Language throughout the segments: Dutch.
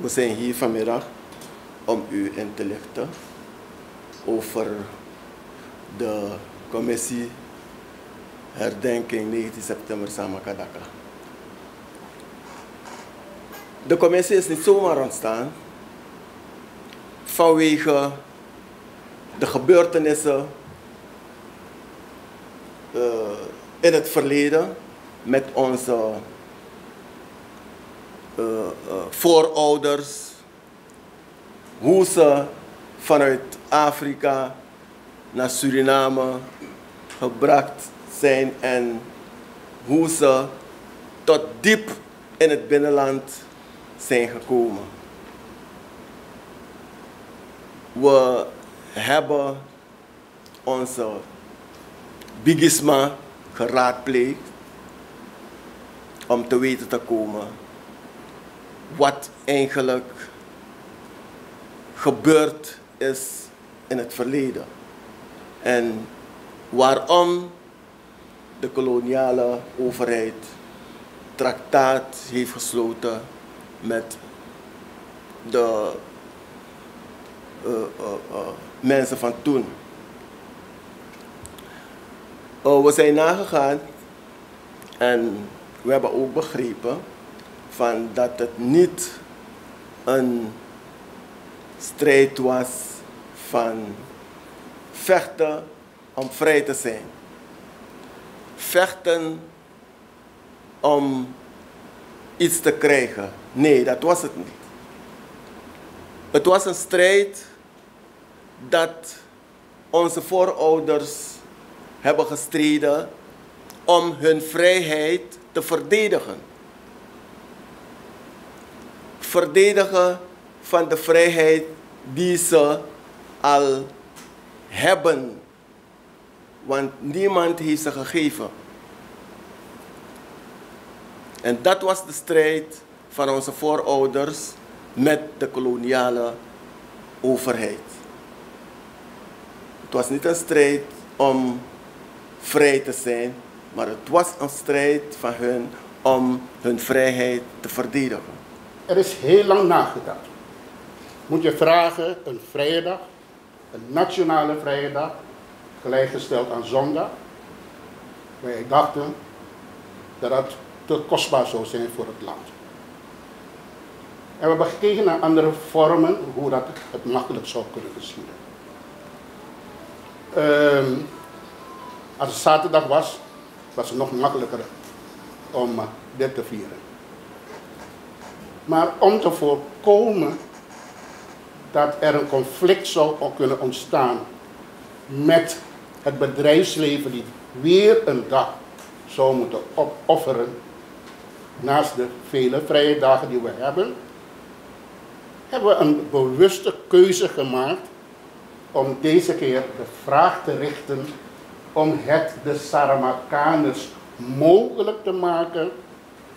We zijn hier vanmiddag om u in te lichten over de commissie herdenking 19 september Samakadaka. De commissie is niet zomaar ontstaan vanwege de gebeurtenissen uh, in het verleden met onze voorouders, hoe ze vanuit Afrika naar Suriname gebracht zijn en hoe ze tot diep in het binnenland zijn gekomen. We hebben onze bigisma geraadpleegd om te weten te komen wat eigenlijk gebeurd is in het verleden. En waarom de koloniale overheid traktaat heeft gesloten met de uh, uh, uh, mensen van toen. we zijn nagegaan en we hebben ook begrepen van dat het niet een strijd was van vechten om vrij te zijn. Vechten om iets te krijgen. Nee, dat was het niet. Het was een strijd dat onze voorouders hebben gestreden om hun vrijheid te verdedigen. Verdedigen van de vrijheid die ze al hebben. Want niemand heeft ze gegeven. En dat was de strijd van onze voorouders met de koloniale overheid. Het was niet een strijd om vrij te zijn, maar het was een strijd van hun om hun vrijheid te verdedigen. Er is heel lang nagedacht. Moet je vragen, een vrije dag, een nationale vrije dag, gelijkgesteld aan zondag. Wij dachten dat dat te kostbaar zou zijn voor het land. En we hebben gekeken naar andere vormen hoe dat het makkelijk zou kunnen geschieden. Um, als het zaterdag was, was het nog makkelijker om dit te vieren. Maar om te voorkomen dat er een conflict zou kunnen ontstaan met het bedrijfsleven die weer een dag zou moeten opofferen, naast de vele vrije dagen die we hebben, hebben we een bewuste keuze gemaakt om deze keer de vraag te richten om het de Saramakaners mogelijk te maken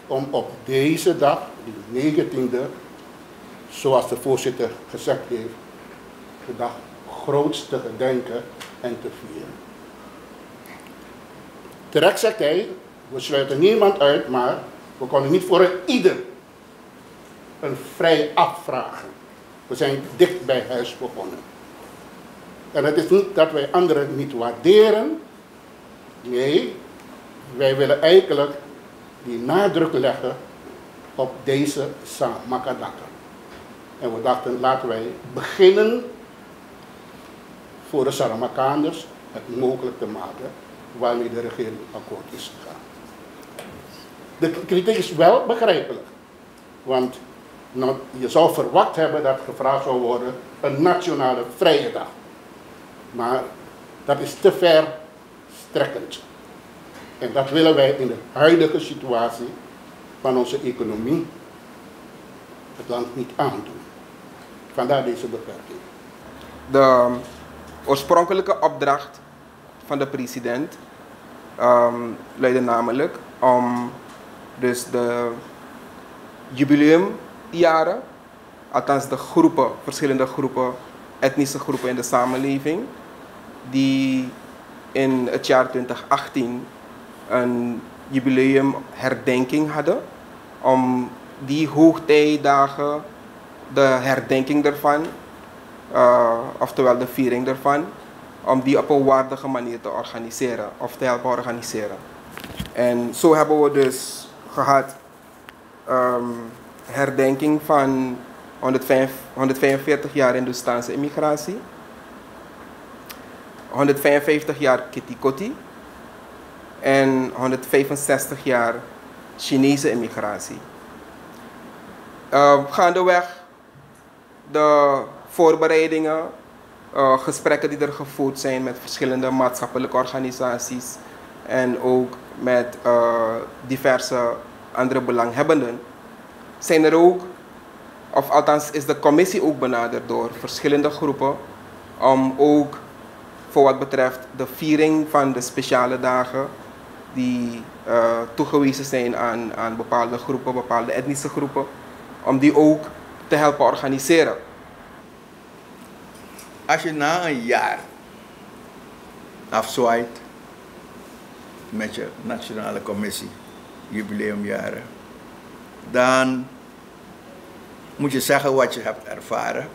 om op deze dag, de 19e, zoals de voorzitter gezegd heeft, de dag groots te gedenken en te vieren. Terecht zegt hij, we sluiten niemand uit, maar we konden niet voor ieder een vrij afvragen. We zijn dicht bij huis begonnen. En het is niet dat wij anderen niet waarderen. Nee, wij willen eigenlijk die nadruk leggen op deze Samakadaka. En we dachten, laten wij beginnen voor de Saramakanders het mogelijk te maken waarmee de regering akkoord is gegaan. De kritiek is wel begrijpelijk. Want je zou verwacht hebben dat gevraagd zou worden een nationale vrije dag. Maar dat is te ver strekkend. En dat willen wij in de huidige situatie van onze economie het land niet aandoen. Vandaar deze beperking. De oorspronkelijke opdracht van de president um, luidde namelijk om dus de jubileumjaren, althans de groepen, verschillende groepen, etnische groepen in de samenleving, die in het jaar 2018 een jubileumherdenking hadden, om die hoogtijdagen de herdenking ervan, uh, oftewel de viering ervan, om die op een waardige manier te organiseren of te helpen organiseren. En zo hebben we dus gehad um, herdenking van 105, 145 jaar Hindoestaanse immigratie, 155 jaar Kitty en 165 jaar Chinese immigratie. Uh, gaandeweg de voorbereidingen, uh, gesprekken die er gevoerd zijn met verschillende maatschappelijke organisaties en ook met uh, diverse andere belanghebbenden, zijn er ook, of althans is de commissie ook benaderd door verschillende groepen om ook voor wat betreft de viering van de speciale dagen die uh, toegewezen zijn aan, aan bepaalde groepen, bepaalde etnische groepen, om die ook te helpen organiseren. Als je na een jaar afzwaait met je nationale commissie, jubileumjaren, dan moet je zeggen wat je hebt ervaren.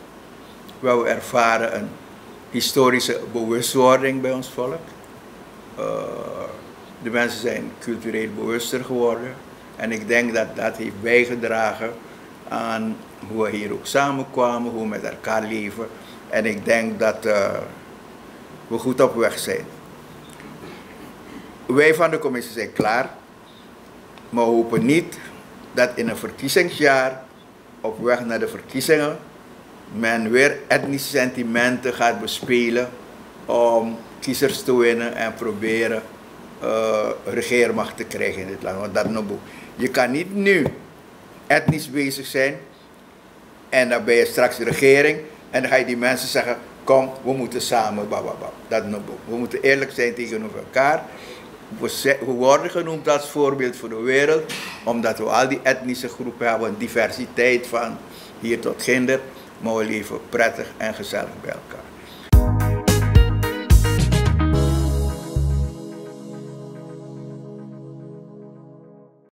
We ervaren een historische bewustwording bij ons volk. Uh, de mensen zijn cultureel bewuster geworden. En ik denk dat dat heeft bijgedragen aan hoe we hier ook samenkwamen, hoe we met elkaar leven. En ik denk dat uh, we goed op weg zijn. Wij van de commissie zijn klaar, maar hopen niet dat in een verkiezingsjaar op weg naar de verkiezingen men weer etnische sentimenten gaat bespelen om kiezers te winnen en proberen uh, regeermacht te krijgen in dit land. Want dat nog Je kan niet nu etnisch bezig zijn en dan ben je straks de regering en dan ga je die mensen zeggen, kom, we moeten samen, bababa. Dat nog We moeten eerlijk zijn tegenover elkaar. We, worden genoemd als voorbeeld voor de wereld, omdat we al die etnische groepen hebben, diversiteit van hier tot ginder, maar we leven prettig en gezellig bij elkaar.